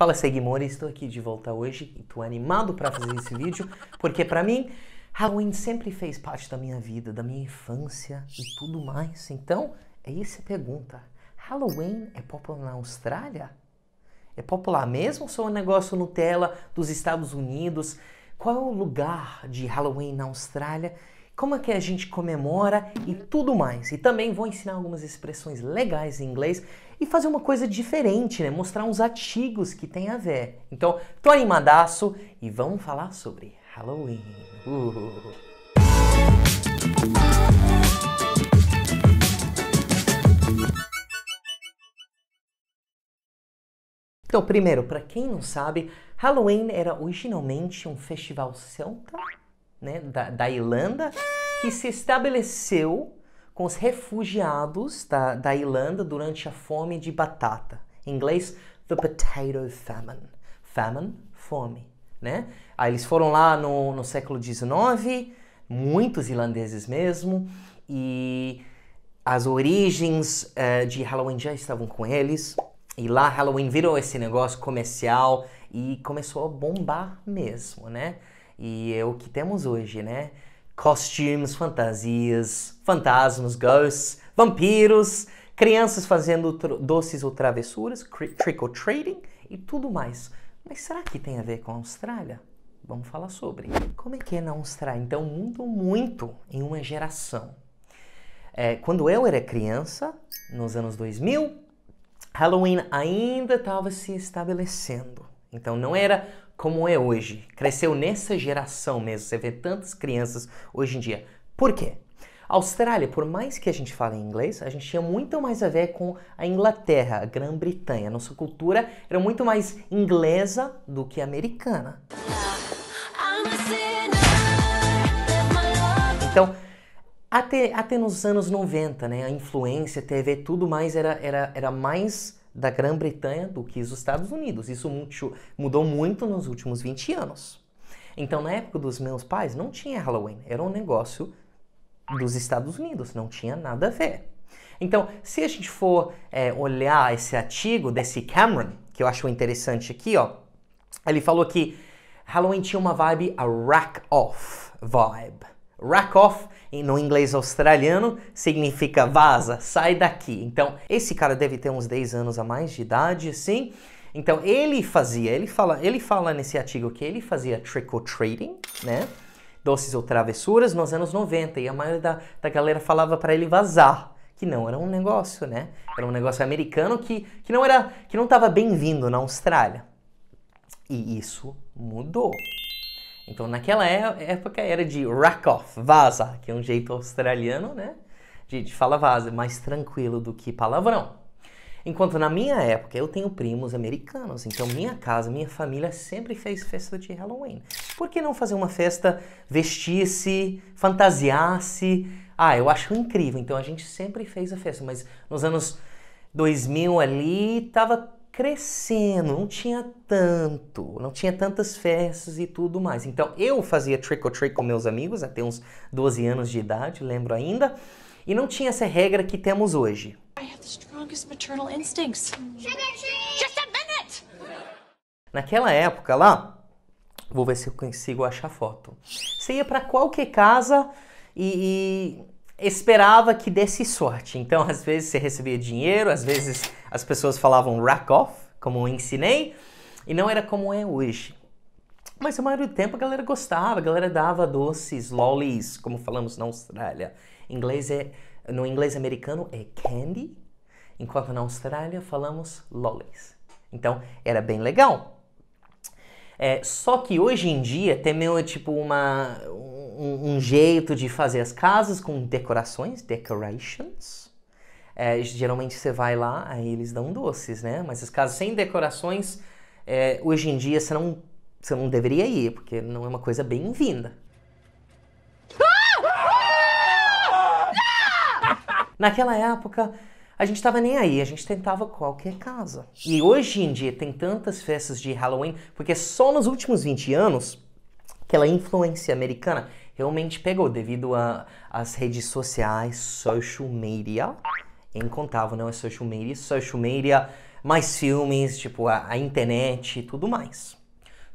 Fala seguidores, estou aqui de volta hoje e estou animado para fazer esse vídeo porque para mim Halloween sempre fez parte da minha vida, da minha infância e tudo mais. Então, é isso a pergunta. Halloween é popular na Austrália? É popular mesmo ou só um negócio Nutella dos Estados Unidos? Qual é o lugar de Halloween na Austrália? Como é que a gente comemora e tudo mais. E também vou ensinar algumas expressões legais em inglês e fazer uma coisa diferente, né? Mostrar uns artigos que tem a ver. Então, tô animadaço e vamos falar sobre Halloween. Uh. Então, primeiro, para quem não sabe, Halloween era originalmente um festival celta, né, da, da Irlanda, que se estabeleceu com os refugiados da, da Irlanda durante a fome de batata. Em inglês, the potato famine. Famine, fome, né? Aí eles foram lá no, no século XIX, muitos irlandeses mesmo, e as origens uh, de Halloween já estavam com eles. E lá Halloween virou esse negócio comercial e começou a bombar mesmo, né? E é o que temos hoje, né? costumes, fantasias, fantasmas, ghosts, vampiros, crianças fazendo doces ou travessuras, trick or treating e tudo mais. Mas será que tem a ver com a Austrália? Vamos falar sobre. Como é que é na Austrália? Então, mudou muito em uma geração. É, quando eu era criança, nos anos 2000, Halloween ainda estava se estabelecendo. Então, não era como é hoje. Cresceu nessa geração mesmo. Você vê tantas crianças hoje em dia. Por quê? A Austrália, por mais que a gente fale inglês, a gente tinha muito mais a ver com a Inglaterra, a Grã-Bretanha. Nossa cultura era muito mais inglesa do que americana. Então, até, até nos anos 90, né, a influência, TV, tudo mais era, era, era mais da Grã-Bretanha do que os Estados Unidos. Isso mudou muito nos últimos 20 anos. Então, na época dos meus pais, não tinha Halloween. Era um negócio dos Estados Unidos, não tinha nada a ver. Então, se a gente for é, olhar esse artigo desse Cameron, que eu acho interessante aqui, ó, ele falou que Halloween tinha uma vibe, a rack-off vibe. Rack-off no inglês australiano significa vaza, sai daqui. Então, esse cara deve ter uns 10 anos a mais de idade, assim. Então, ele fazia, ele fala, ele fala nesse artigo que ele fazia trick or treating, né? Doces ou travessuras nos anos 90 e a maioria da, da galera falava para ele vazar, que não era um negócio, né? Era um negócio americano que, que não era que não estava bem-vindo na Austrália. E isso mudou. Então, naquela é, época era de rack off, vaza, que é um jeito australiano, né? De, de falar vaza, mais tranquilo do que palavrão. Enquanto na minha época eu tenho primos americanos, então minha casa, minha família sempre fez festa de Halloween. Por que não fazer uma festa, vestir-se, fantasiar-se? Ah, eu acho incrível. Então a gente sempre fez a festa, mas nos anos 2000 ali tava crescendo, não tinha tanto, não tinha tantas festas e tudo mais. Então eu fazia trick or treat com meus amigos até uns 12 anos de idade, lembro ainda, e não tinha essa regra que temos hoje. Naquela época lá, vou ver se eu consigo achar foto. Você ia para qualquer casa e, e esperava que desse sorte. Então, às vezes você recebia dinheiro, às vezes as pessoas falavam rack off, como eu ensinei, e não era como é hoje. Mas a maioria do tempo a galera gostava, a galera dava doces, lollies, como falamos na Austrália. Inglês é, no inglês americano é candy, enquanto na Austrália falamos lollies. Então era bem legal. É, só que hoje em dia tem meio tipo uma, um, um jeito de fazer as casas com decorações, decorations, é, geralmente você vai lá, aí eles dão doces, né? Mas as casas sem decorações, é, hoje em dia você não, você não deveria ir, porque não é uma coisa bem-vinda. Naquela época, a gente estava nem aí, a gente tentava qualquer casa. E hoje em dia tem tantas festas de Halloween, porque só nos últimos 20 anos, aquela influência americana realmente pegou devido às redes sociais, social media, incontável, não é social media. Social media mais filmes, tipo a, a internet e tudo mais.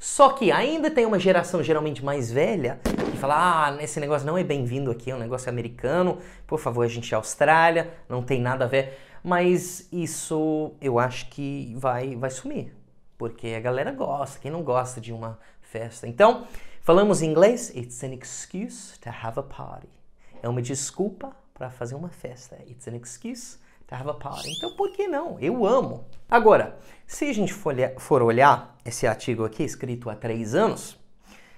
Só que ainda tem uma geração geralmente mais velha que fala: ah, esse negócio não é bem-vindo aqui, é um negócio americano, por favor, a gente é Austrália, não tem nada a ver. Mas isso eu acho que vai, vai sumir, porque a galera gosta, quem não gosta de uma festa. Então, falamos em inglês: It's an excuse to have a party. É uma desculpa para fazer uma festa. It's an excuse to have a party. Então, por que não? Eu amo. Agora, se a gente for olhar, esse artigo aqui, escrito há três anos,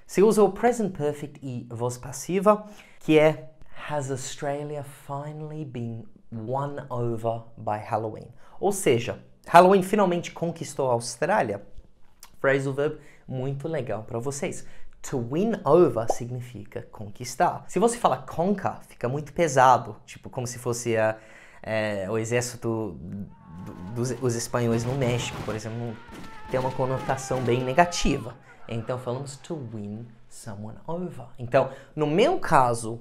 se usa o present perfect e voz passiva, que é Has Australia finally been won over by Halloween? Ou seja, Halloween finalmente conquistou a Austrália. Phrasal verb muito legal para vocês. To win over significa conquistar. Se você fala conquer, fica muito pesado, tipo como se fosse a, é, o exército do, dos os espanhóis no México, por exemplo, tem uma conotação bem negativa. Então falamos to win someone over. Então, no meu caso,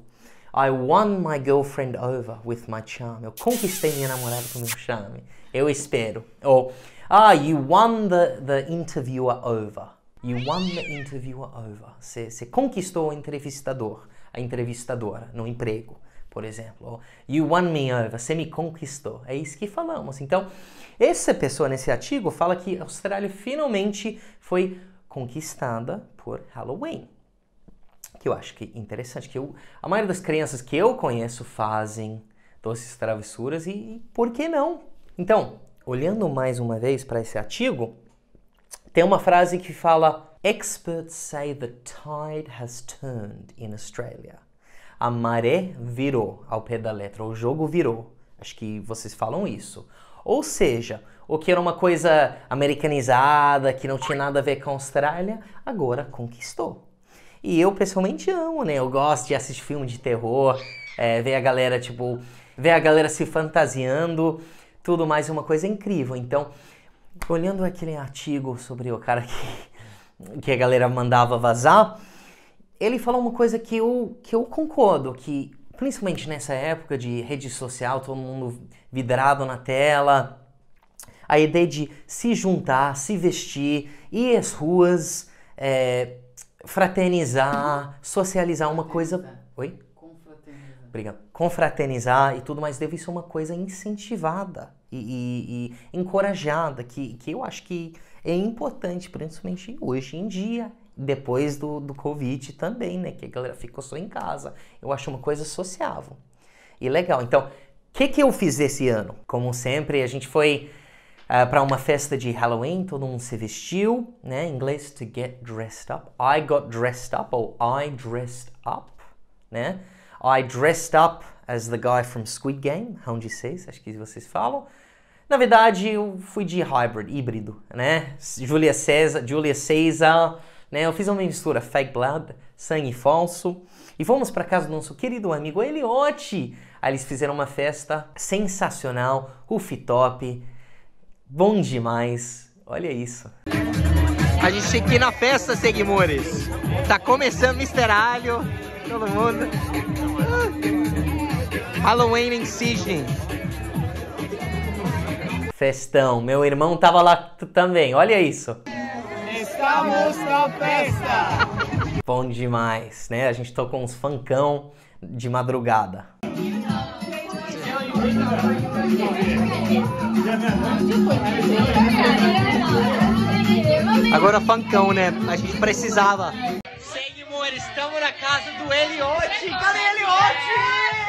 I won my girlfriend over with my charm. Eu conquistei minha namorada com meu charme. Eu espero. Ou, ah, you won the, the interviewer over. You won the interviewer over. Você, você conquistou o entrevistador, a entrevistadora no emprego, por exemplo. Ou, you won me over. Você me conquistou. É isso que falamos. Então, essa pessoa nesse artigo fala que a Austrália finalmente foi conquistada por Halloween. Que eu acho que é interessante. Que eu, a maioria das crianças que eu conheço fazem doces travessuras e, e por que não? Então, olhando mais uma vez para esse artigo, tem uma frase que fala: Experts say the tide has turned in Australia. A maré virou ao pé da letra, o jogo virou. Acho que vocês falam isso. Ou seja, o que era uma coisa americanizada, que não tinha nada a ver com a Austrália, agora conquistou. E eu pessoalmente amo, né? Eu gosto de assistir filme de terror, é, ver a galera, tipo, ver a galera se fantasiando, tudo mais, é uma coisa incrível. Então, olhando aquele artigo sobre o cara que, que a galera mandava vazar, ele falou uma coisa que eu, que eu concordo, que principalmente nessa época de rede social, todo mundo vidrado na tela, a ideia de se juntar, se vestir, ir às ruas, é, fraternizar, socializar uma coisa. Oi? Confraternizar. Obrigado. Confraternizar e tudo mais deve ser uma coisa incentivada e, e, e encorajada, que, que eu acho que é importante, principalmente hoje em dia, depois do, do Covid também, né? Que a galera ficou só em casa. Eu acho uma coisa sociável. E legal. Então, o que, que eu fiz esse ano? Como sempre, a gente foi uh, ah, para uma festa de Halloween, todo mundo se vestiu, né? Em inglês, to get dressed up. I got dressed up, ou I dressed up, né? I dressed up as the guy from Squid Game, Round 6, acho que vocês falam. Na verdade, eu fui de hybrid, híbrido, né? Julia Caesar, Julia Caesar, né? Eu fiz uma mistura fake blood, sangue falso. E fomos para casa do nosso querido amigo Eliote. Aí eles fizeram uma festa sensacional, rooftop, bom demais. Olha isso. A gente aqui na festa, Seguimores. Tá começando Mr. Alho, todo mundo. Halloween em Sydney. Festão. Meu irmão tava lá também. Olha isso. Estamos na festa! Bom demais, né? A gente tocou uns funkão de madrugada. Agora funkão, né? A gente precisava. Seguimos, estamos na casa do Eliote. Cadê Eliote?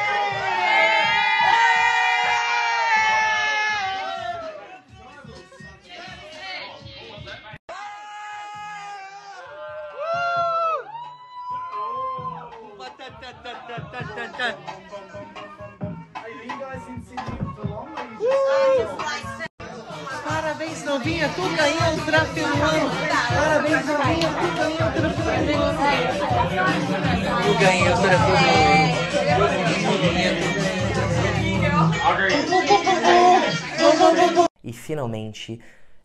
Parabéns, novinha, tu ganhou o ano. Parabéns, novinha, tu ganhou o ano. Tu ganhou o ano. E finalmente,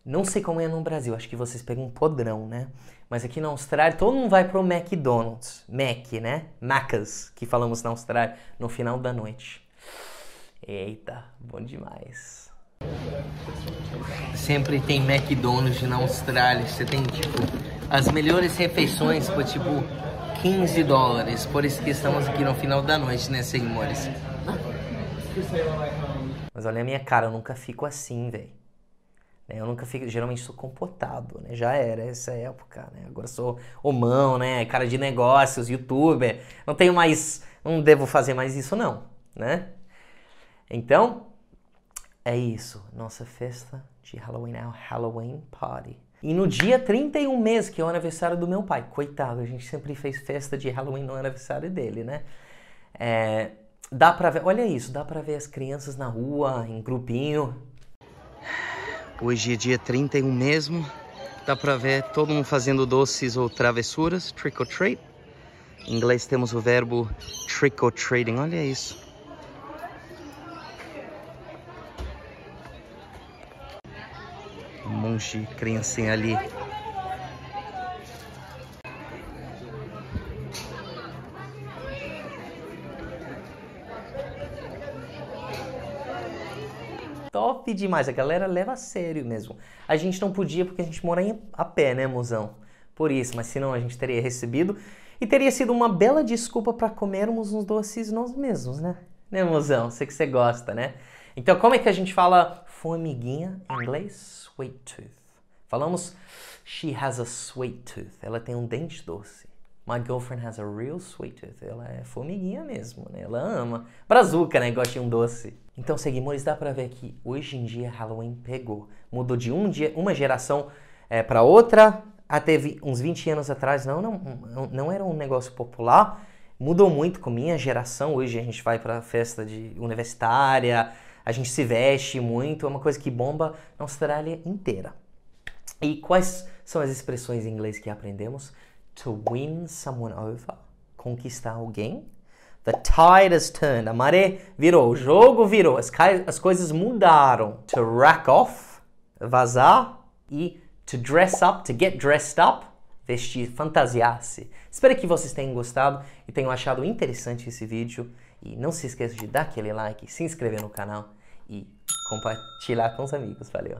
não sei como é no Brasil, acho que vocês pegam um podrão, né? Mas aqui na Austrália todo mundo vai pro McDonald's, Mac, né? Macas, que falamos na Austrália no final da noite. Eita, bom demais. Sempre tem McDonald's na Austrália. Você tem, tipo, as melhores refeições por, tipo, 15 dólares. Por isso que estamos aqui no final da noite, né, senhores? Mas olha a minha cara, eu nunca fico assim, velho. Eu nunca fico, geralmente sou comportado, né? Já era essa época, né? Agora sou homão, né? Cara de negócios, youtuber. Não tenho mais, não devo fazer mais isso não, né? Então, é isso. Nossa festa de Halloween é o Halloween Party. E no dia 31 mês, que é o aniversário do meu pai, coitado, a gente sempre fez festa de Halloween no aniversário dele, né? É, dá pra ver, olha isso, dá pra ver as crianças na rua, em grupinho. Hoje é dia 31 mesmo, dá pra ver todo mundo fazendo doces ou travessuras, trick or treat. Em inglês temos o verbo trick or treating, olha isso. Um monte de criancinha ali. Demais, a galera leva a sério mesmo. A gente não podia porque a gente mora em, a pé, né, mozão? Por isso, mas senão a gente teria recebido e teria sido uma bela desculpa para comermos uns doces nós mesmos, né? Né, mozão? Sei que você gosta, né? Então, como é que a gente fala formiguinha em inglês? Sweet tooth. Falamos she has a sweet tooth. Ela tem um dente doce. My girlfriend has a real sweet tooth. Ela é formiguinha mesmo, né? Ela ama. Brazuca, né? Gosta de um doce. Então, seguimores, dá pra ver que hoje em dia Halloween pegou. Mudou de um dia, uma geração é, para outra. Até uns 20 anos atrás, não, não, não era um negócio popular. Mudou muito com minha geração. Hoje a gente vai pra festa de universitária, a gente se veste muito, é uma coisa que bomba na Austrália inteira. E quais são as expressões em inglês que aprendemos? To win someone over, conquistar alguém. The tide has turned, a maré virou, o jogo virou, as, as coisas mudaram. To rack off, vazar. E to dress up, to get dressed up, vestir, fantasiar-se. Espero que vocês tenham gostado e tenham achado interessante esse vídeo. E não se esqueça de dar aquele like, se inscrever no canal e compartilhar com os amigos. Valeu!